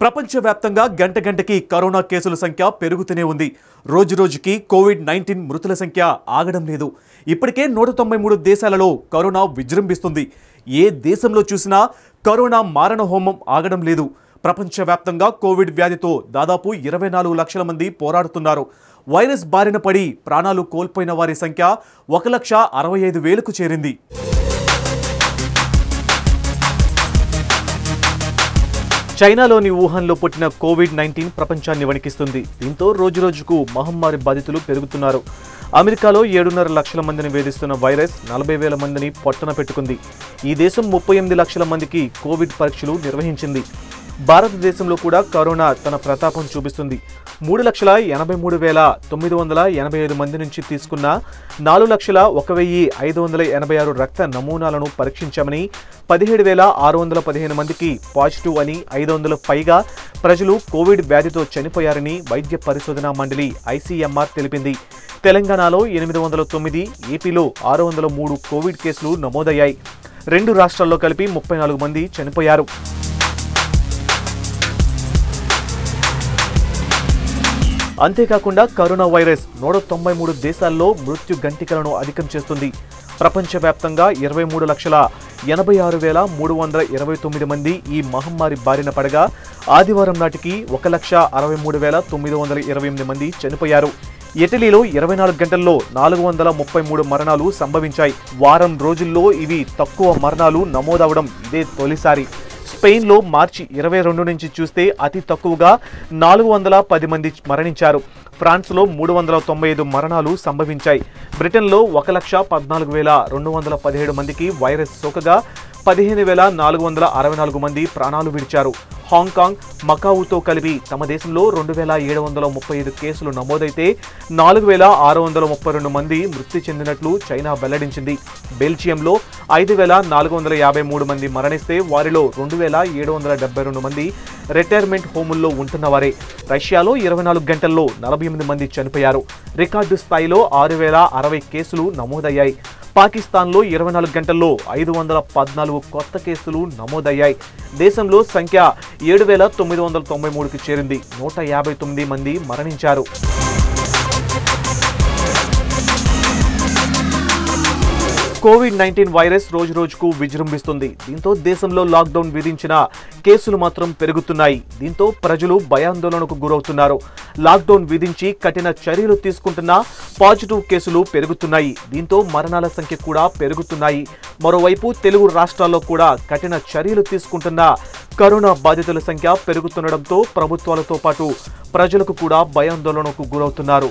ప్రపంచవ్యాప్తంగా గంట గంటకి కరోనా కేసుల సంఖ్య పెరుగుతూనే ఉంది. రోజు రోజుకి కోవిడ్ నైన్టీన్ మృతుల సంఖ్య ఆగడం లేదు. ఇప్పటికే నూట తొంభై మూడు దేశాలలో కరోనా విజృంభిస్తుంది. ఏ దేశంలో చూసినా కరోనా మారణ హోమం ఆగడం లేదు. ప్రపంచవ్యాప్తంగా కోవిడ్ వ్యాధితో దాదాపు ఇరవై నాలుగు లక్షల మంది పోరాడుతున్నారు. వైరస్ బారిన పడి ప్రాణాలు కోల్పోయిన వారి సంఖ్య ఒక లక్ష అరవై ఐదు వేలకు చేరింది. చైనాలోని వుహాన్లో పుట్టిన కోవిడ్ నైన్టీన్ ప్రపంచాన్ని వణికిస్తుంది. దీంతో రోజురోజుకు మహమ్మారి బాధితులు పెరుగుతున్నారు. అమెరికాలో ఏడున్నర లక్షల మందిని వేధిస్తున్న వైరస్ నలభై వేల మందిని పొట్టన పెట్టుకుంది. ఈ దేశం ముప్పై ఎనిమిది లక్షల మందికి కోవిడ్ పరీక్షలు నిర్వహించింది. భారతదేశంలో కూడా కరోనా తన ప్రతాపం చూపిస్తుంది. మూడు లక్షల ఎనభై మూడు వేల తొమ్మిది వందల ఎనభై ఐదు మంది నుంచి తీసుకున్న నాలుగు లక్షల ఒక వెయ్యి ఐదు వందల ఎనభై ఆరు రక్త నమూనాలను పరీక్షించామని పదిహేడు వేల ఆరు వందల పదిహేను మందికి పాజిటివ్ అని ఐదు వందల పైగా ప్రజలు కోవిడ్ వ్యాధితో చనిపోయారని వైద్య పరిశోధనా మండలి ఐసీఎంఆర్ తెలిపింది. తెలంగాణలో ఎనిమిది వందల తొమ్మిది ఏపీలో ఆరు వందల మూడు కోవిడ్ కేసులు నమోదయ్యాయి. రెండు రాష్ట్రాల్లో కలిపి ముప్పై నాలుగు మంది చనిపోయారు. అంతేకాకుండా కరోనా వైరస్ నూట తొంభై మూడు దేశాల్లో మృత్యు గంటికలను అధికం చేస్తుంది. ప్రపంచవ్యాప్తంగా ఇరవై మూడు లక్షల ఎనభై ఆరు వేల మూడు వందల ఇరవై తొమ్మిది మంది ఈ మహమ్మారి బారిన పడగా ఆదివారం నాటికి ఒక లక్ష అరవై మూడు వేల తొమ్మిది వందల ఇరవై ఎనిమిది మంది చనిపోయారు. ఇటలీలో ఇరవై నాలుగు గంటల్లో నాలుగు వందల ముప్పై మూడు మరణాలు సంభవించాయి. వారం రోజుల్లో ఇవి తక్కువ మరణాలు నమోదవడం ఇదే తొలిసారి. స్పెయిన్లో మార్చి ఇరవై రెండు నుంచి చూస్తే అతి తక్కువగా నాలుగు వందల పది మంది మరణించారు. ఫ్రాన్స్లో మూడు వందల తొంభై ఐదు మరణాలు సంభవించాయి. బ్రిటన్లో ఒక లక్ష పద్నాలుగు వేల రెండు వందల పదిహేడు మందికి వైరస్ సోకగా పదిహేను వేల నాలుగు వందల అరవై నాలుగు మంది ప్రాణాలు విడిచారు. హాంకాంగ్ మకావుతో కలిపి తమ దేశంలో రెండు వేల ఏడు వందల ముప్పై ఐదు కేసులు నమోదైతే నాలుగు వేల ఆరు వందల ముప్పై రెండు మంది మృతి చెందినట్లు చైనా వెల్లడించింది. బెల్జియంలో ఐదు వేల నాలుగు వందల యాభై మూడు మంది మరణిస్తే వారిలో రెండు వేల ఏడు వందల డెబ్బై రెండు మంది రిటైర్మెంట్ హోముల్లో ఉంటున్నవారే. రష్యాలో ఇరవై నాలుగు గంటల్లో నలభై ఎనిమిది మంది చనిపోయారు. రికార్డు స్థాయిలో ఆరు వేల అరవై కేసులు నమోదయ్యాయి. పాకిస్తాన్లో ఇరవై నాలుగు గంటల్లో ఐదు వందల పద్నాలుగు కొత్త కేసులు నమోదయ్యాయి. దేశంలో సంఖ్య ఏడు వేల తొమ్మిది వందల తొంభై మూడుకి చేరింది. నూట యాభై తొమ్మిది మంది మరణించారు. కోవిడ్ నైన్టీన్ వైరస్ రోజు రోజుకు విజృంభిస్తుంది. దీంతో దేశంలో లాక్డౌన్ విధించిన కేసులు మాత్రం పెరుగుతున్నాయి. దీంతో ప్రజలు భయాందోళనకు గురవుతున్నారు. లాక్డౌన్ విధించి కఠిన చర్యలు తీసుకుంటున్న పాజిటివ్ కేసులు పెరుగుతున్నాయి. దీంతో మరణాల సంఖ్య కూడా పెరుగుతున్నాయి. మరోవైపు తెలుగు రాష్ట్రాల్లో కూడా కఠిన చర్యలు తీసుకుంటున్న కరోనా బాధితుల సంఖ్య పెరుగుతుండడంతో ప్రభుత్వాలతో పాటు ప్రజలకు కూడా భయాందోళనకు గురవుతున్నారు.